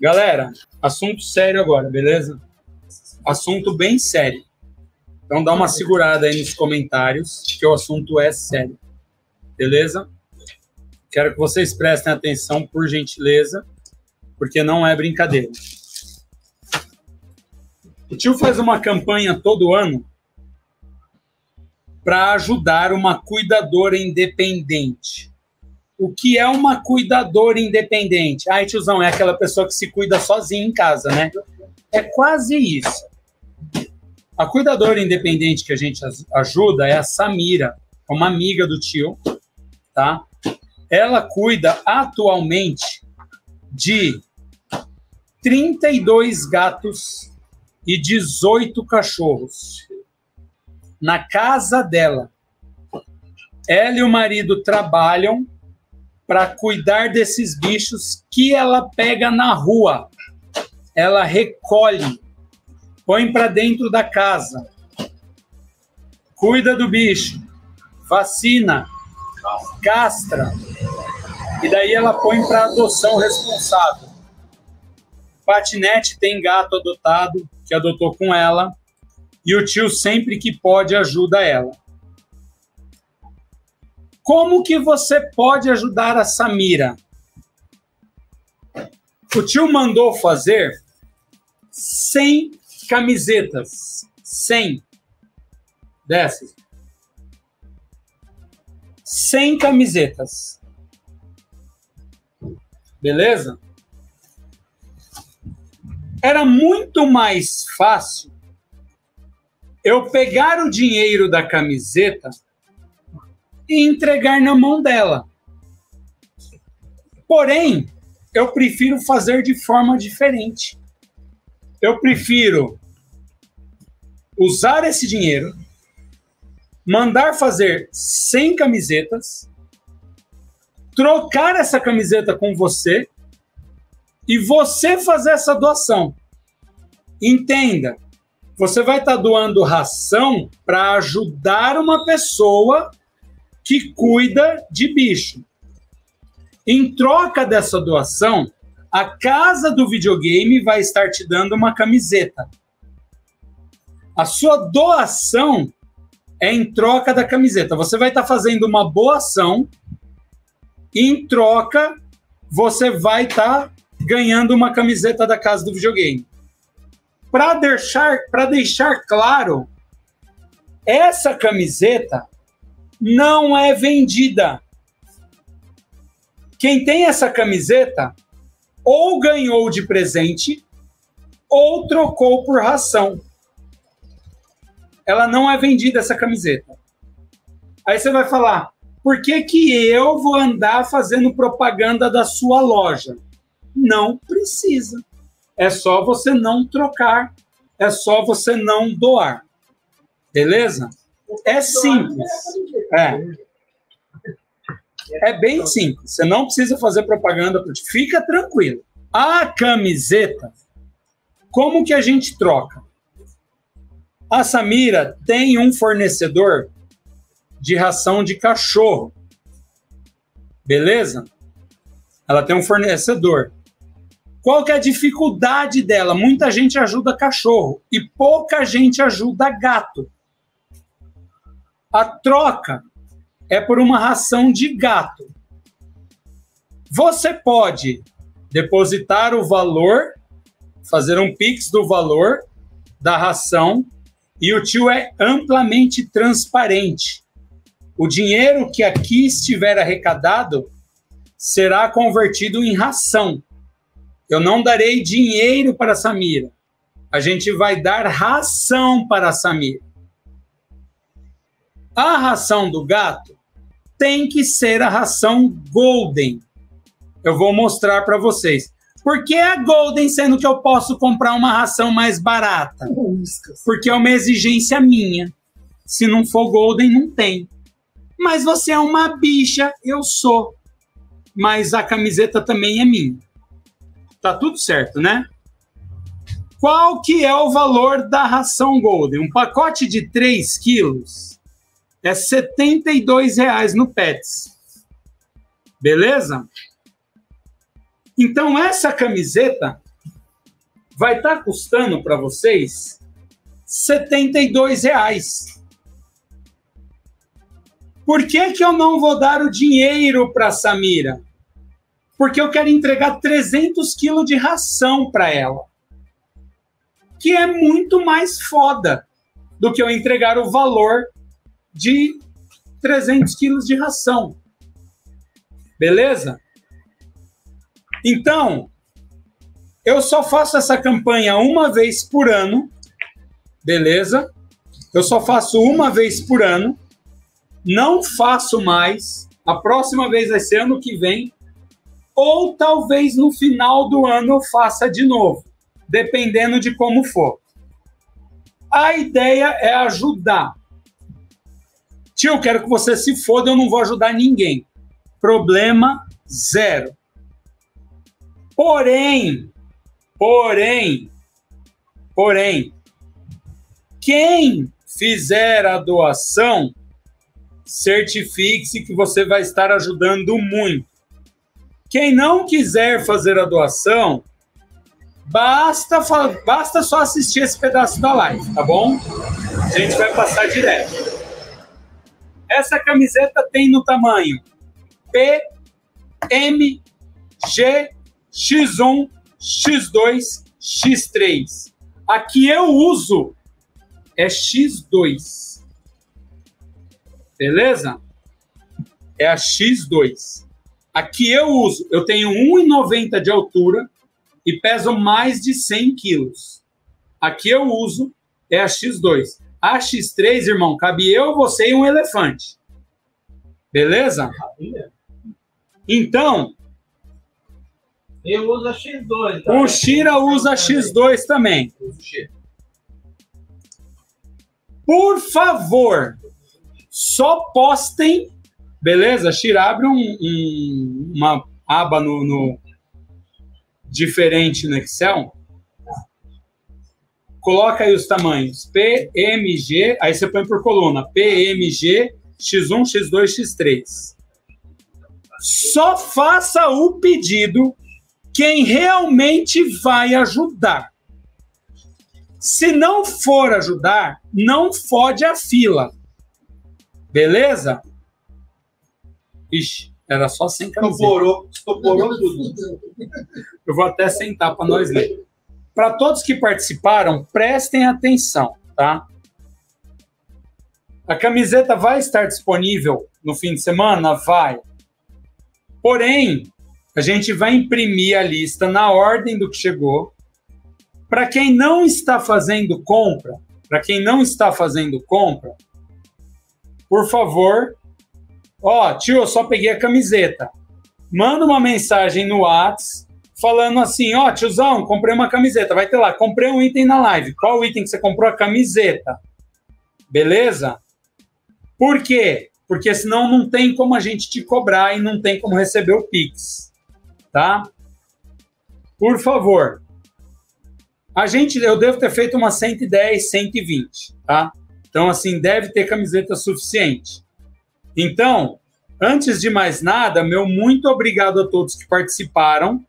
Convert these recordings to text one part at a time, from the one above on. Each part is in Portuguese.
Galera, assunto sério agora, beleza? Assunto bem sério. Então dá uma segurada aí nos comentários, que o assunto é sério. Beleza? Quero que vocês prestem atenção, por gentileza, porque não é brincadeira. O tio faz uma campanha todo ano para ajudar uma cuidadora independente. O que é uma cuidadora independente? Ai, tiozão, é aquela pessoa que se cuida sozinha em casa, né? É quase isso. A cuidadora independente que a gente ajuda é a Samira, é uma amiga do tio, tá? Ela cuida atualmente de 32 gatos e 18 cachorros na casa dela. Ela e o marido trabalham para cuidar desses bichos que ela pega na rua. Ela recolhe, põe para dentro da casa, cuida do bicho, vacina, castra, e daí ela põe para adoção responsável. Patinete tem gato adotado, que adotou com ela, e o tio sempre que pode ajuda ela. Como que você pode ajudar a Samira? O tio mandou fazer 100 camisetas. 100 dessas. 100 camisetas. Beleza? Era muito mais fácil eu pegar o dinheiro da camiseta e entregar na mão dela. Porém, eu prefiro fazer de forma diferente. Eu prefiro usar esse dinheiro, mandar fazer 100 camisetas, trocar essa camiseta com você e você fazer essa doação. Entenda, você vai estar tá doando ração para ajudar uma pessoa que cuida de bicho. Em troca dessa doação, a casa do videogame vai estar te dando uma camiseta. A sua doação é em troca da camiseta. Você vai estar tá fazendo uma boa ação, em troca, você vai estar tá ganhando uma camiseta da casa do videogame. Para deixar, deixar claro, essa camiseta não é vendida. Quem tem essa camiseta ou ganhou de presente ou trocou por ração. Ela não é vendida essa camiseta. Aí você vai falar: por que, que eu vou andar fazendo propaganda da sua loja? Não precisa. É só você não trocar, é só você não doar. Beleza? É simples. É. É bem simples. Você não precisa fazer propaganda. Fica tranquilo. A camiseta, como que a gente troca? A Samira tem um fornecedor de ração de cachorro. Beleza? Ela tem um fornecedor. Qual que é a dificuldade dela? Muita gente ajuda cachorro e pouca gente ajuda gato. A troca é por uma ração de gato. Você pode depositar o valor, fazer um pix do valor da ração e o tio é amplamente transparente. O dinheiro que aqui estiver arrecadado será convertido em ração. Eu não darei dinheiro para a Samira. A gente vai dar ração para a Samira. A ração do gato tem que ser a ração Golden. Eu vou mostrar para vocês. Por que a Golden, sendo que eu posso comprar uma ração mais barata? Porque é uma exigência minha. Se não for Golden, não tem. Mas você é uma bicha, eu sou. Mas a camiseta também é minha. Tá tudo certo, né? Qual que é o valor da ração Golden? Um pacote de 3 quilos é R$ 72,00 no Pets. Beleza? Então, essa camiseta vai estar tá custando para vocês 72 reais. Por que, que eu não vou dar o dinheiro para Samira? Porque eu quero entregar 300 quilos de ração para ela. Que é muito mais foda do que eu entregar o valor de 300 quilos de ração. Beleza? Então, eu só faço essa campanha uma vez por ano, beleza? Eu só faço uma vez por ano, não faço mais. A próxima vez vai ser ano que vem, ou talvez no final do ano eu faça de novo, dependendo de como for. A ideia é ajudar. Tio, quero que você se foda, eu não vou ajudar ninguém. Problema zero. Porém, porém, porém, quem fizer a doação, certifique-se que você vai estar ajudando muito. Quem não quiser fazer a doação, basta, basta só assistir esse pedaço da live, tá bom? A gente vai passar direto. Essa camiseta tem no tamanho P, M, G, X1, X2, X3. A que eu uso é X2. Beleza? É a X2. A que eu uso, eu tenho 1,90 de altura e peso mais de 100 quilos. A que eu uso é a X2. A X3, irmão, cabe eu, você e um elefante. Beleza? Então, eu uso a X2. Tá? O Shira usa a X2 também. Por favor, só postem, beleza? Shira, abre um, um, uma aba no, no, diferente no Excel. Coloca aí os tamanhos. PMG, aí você põe por coluna. PMG, X1, X2, X3. Só faça o pedido quem realmente vai ajudar. Se não for ajudar, não fode a fila. Beleza? Ixi, era só sem camiseta. Estoporou, estoporou tudo. Eu vou até sentar para nós ler. Para todos que participaram, prestem atenção, tá? A camiseta vai estar disponível no fim de semana? Vai. Porém, a gente vai imprimir a lista na ordem do que chegou. Para quem não está fazendo compra, para quem não está fazendo compra, por favor, ó, tio, eu só peguei a camiseta. Manda uma mensagem no WhatsApp falando assim, ó, tiozão, comprei uma camiseta. Vai ter lá, comprei um item na live. Qual item que você comprou? A camiseta. Beleza? Por quê? Porque senão não tem como a gente te cobrar e não tem como receber o Pix tá? Por favor. A gente, eu devo ter feito uma 110, 120, tá? Então, assim, deve ter camiseta suficiente. Então, antes de mais nada, meu muito obrigado a todos que participaram.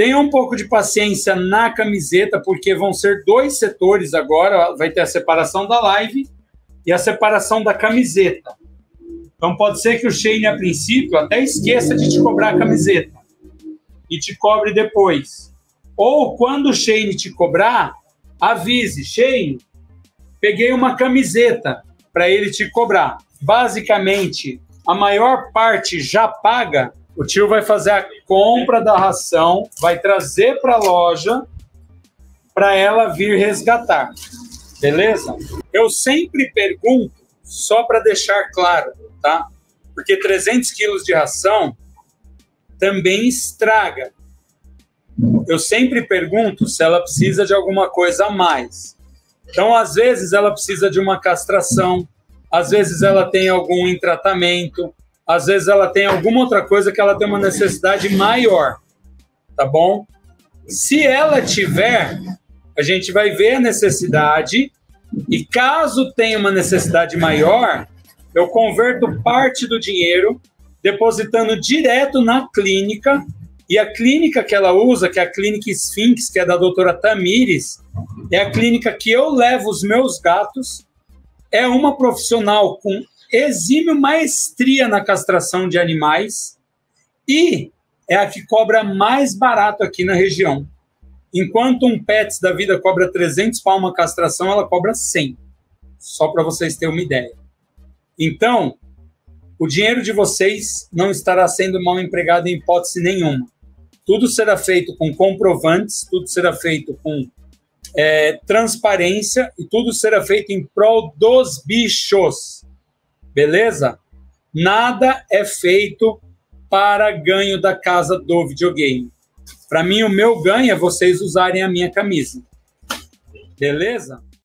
Tenham um pouco de paciência na camiseta, porque vão ser dois setores agora. Vai ter a separação da live e a separação da camiseta. Então, pode ser que o Shane, a princípio, até esqueça de te cobrar a camiseta e te cobre depois. Ou quando o Shane te cobrar, avise, Shane, peguei uma camiseta para ele te cobrar. Basicamente, a maior parte já paga. O tio vai fazer a compra da ração, vai trazer para a loja para ela vir resgatar. Beleza? Eu sempre pergunto, só para deixar claro, tá? Porque 300 quilos de ração também estraga. Eu sempre pergunto se ela precisa de alguma coisa a mais. Então, às vezes, ela precisa de uma castração, às vezes, ela tem algum tratamento, às vezes, ela tem alguma outra coisa que ela tem uma necessidade maior. Tá bom? Se ela tiver, a gente vai ver a necessidade e caso tenha uma necessidade maior, eu converto parte do dinheiro depositando direto na clínica E a clínica que ela usa, que é a Clínica Sphinx, que é da doutora Tamires, é a clínica que eu levo os meus gatos. É uma profissional com exímio maestria na castração de animais e é a que cobra mais barato aqui na região. Enquanto um Pets da vida cobra 300 para uma castração, ela cobra 100. Só para vocês terem uma ideia. Então, o dinheiro de vocês não estará sendo mal empregado em hipótese nenhuma. Tudo será feito com comprovantes, tudo será feito com é, transparência e tudo será feito em prol dos bichos. Beleza? Nada é feito para ganho da casa do videogame. Para mim, o meu ganho é vocês usarem a minha camisa. Beleza?